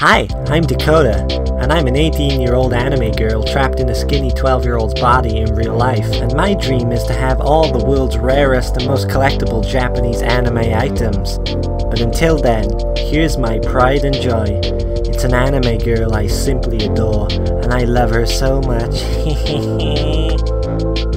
Hi, I'm Dakota, and I'm an 18 year old anime girl trapped in a skinny 12 year old's body in real life, and my dream is to have all the world's rarest and most collectible Japanese anime items. But until then, here's my pride and joy. It's an anime girl I simply adore, and I love her so much.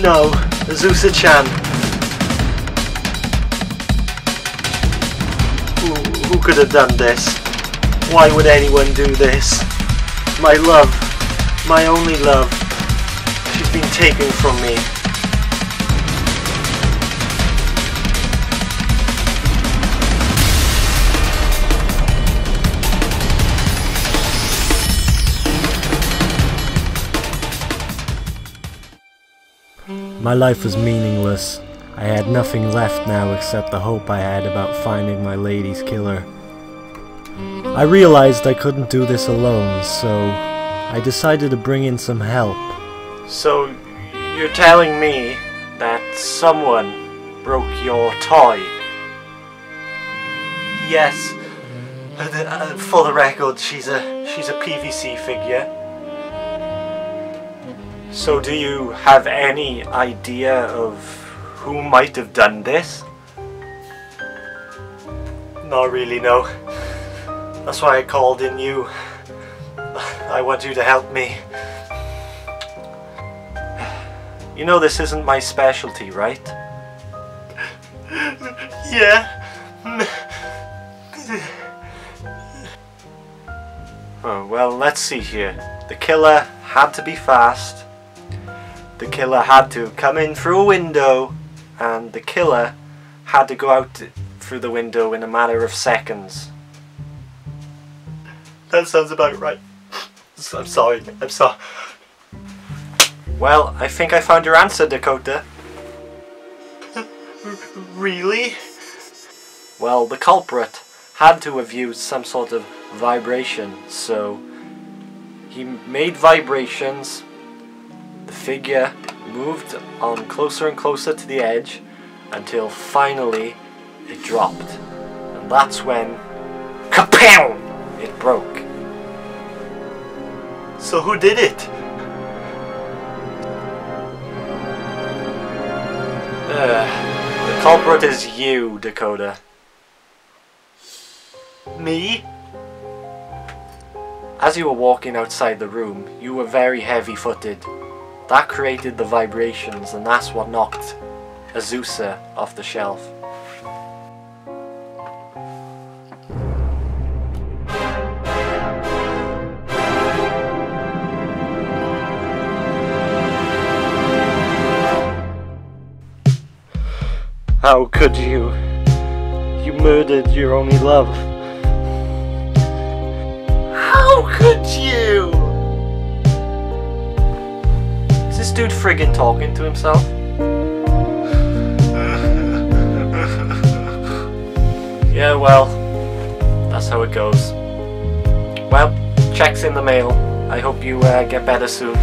No, Azusa-chan. Who, who could have done this? Why would anyone do this? My love, my only love, she's been taken from me. My life was meaningless. I had nothing left now except the hope I had about finding my lady's killer. I realized I couldn't do this alone, so I decided to bring in some help. So, you're telling me that someone broke your toy? Yes. Uh, uh, For the record, she's a she's a PVC figure. So, do you have any idea of who might have done this? Not really, no. That's why I called in you. I want you to help me. You know this isn't my specialty, right? Yeah. Oh, well, let's see here. The killer had to be fast. The killer had to come in through a window. And the killer had to go out through the window in a matter of seconds. That sounds about right. I'm sorry. I'm sorry. Well, I think I found your answer, Dakota. really? Well, the culprit had to have used some sort of vibration, so he made vibrations. The figure moved on closer and closer to the edge until finally it dropped. And that's when kapow! It broke. So who did it? Uh, the culprit is you, Dakota. Me? As you were walking outside the room, you were very heavy footed. That created the vibrations, and that's what knocked Azusa off the shelf. How could you? You murdered your only love. How could you? Dude friggin' talking to himself? yeah, well, that's how it goes. Well, check's in the mail. I hope you uh, get better soon.